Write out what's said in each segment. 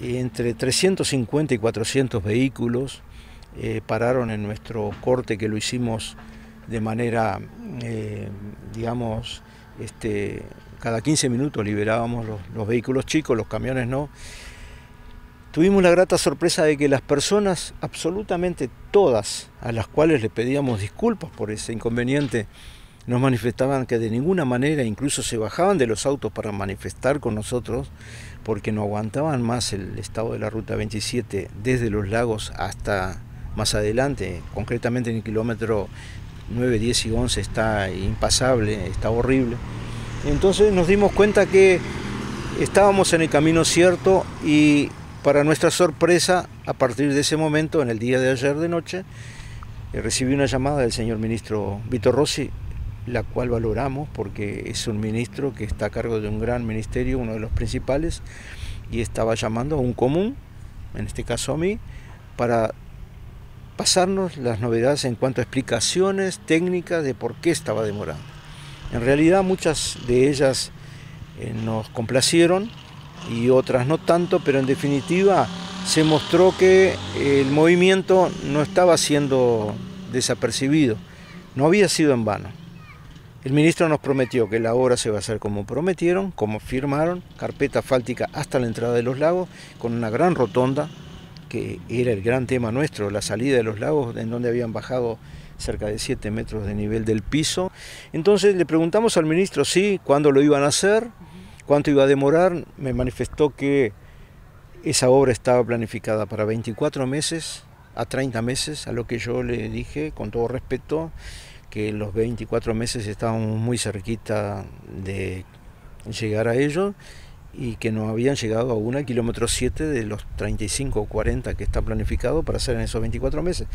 entre 350 y 400 vehículos eh, pararon en nuestro corte que lo hicimos de manera, eh, digamos, este, cada 15 minutos liberábamos los, vehículos chicos, los camiones no. Tuvimos la grata sorpresa de que las personas, absolutamente todas, a las cuales le pedíamos disculpas por ese inconveniente, nos manifestaban que de ninguna manera, incluso se bajaban de los autos para manifestar con nosotros, porque no aguantaban más el estado de la Ruta 27 desde los lagos hasta más adelante, concretamente en el kilómetro 9, 10 y 11 está impasable, está horrible. Entonces nos dimos cuenta que estábamos en el camino cierto y para nuestra sorpresa, a partir de ese momento, en el día de ayer de noche, eh, recibí una llamada del señor ministro Vito Rossi, la cual valoramos porque es un ministro que está a cargo de un gran ministerio, uno de los principales, y estaba llamando a un común, en este caso a mí, para pasarnos las novedades en cuanto a explicaciones técnicas de por qué estaba demorando. En realidad muchas de ellas eh, nos complacieron y otras no tanto, pero en definitiva se mostró que el movimiento no estaba siendo desapercibido, no había sido en vano. El ministro nos prometió que la obra se va a hacer como prometieron, como firmaron, carpeta fáltica hasta la entrada de los lagos, con una gran rotonda que era el gran tema nuestro, la salida de los lagos, en donde habían bajado cerca de 7 metros de nivel del piso. Entonces le preguntamos al ministro, sí, cuándo lo iban a hacer, cuánto iba a demorar. Me manifestó que esa obra estaba planificada para 24 meses a 30 meses, a lo que yo le dije con todo respeto que los 24 meses estábamos muy cerquita de llegar a ello y que no habían llegado aún al kilómetro 7 de los 35 o 40 que está planificado para hacer en esos 24 meses.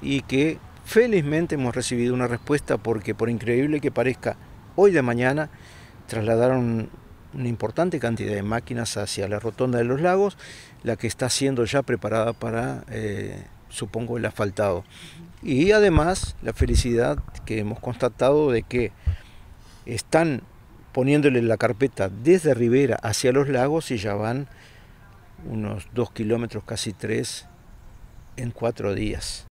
Y que felizmente hemos recibido una respuesta porque por increíble que parezca, hoy de mañana trasladaron una importante cantidad de máquinas hacia la rotonda de los lagos, la que está siendo ya preparada para, eh, supongo, el asfaltado. Y además la felicidad que hemos constatado de que están poniéndole la carpeta desde Rivera hacia los lagos y ya van unos dos kilómetros, casi tres, en cuatro días.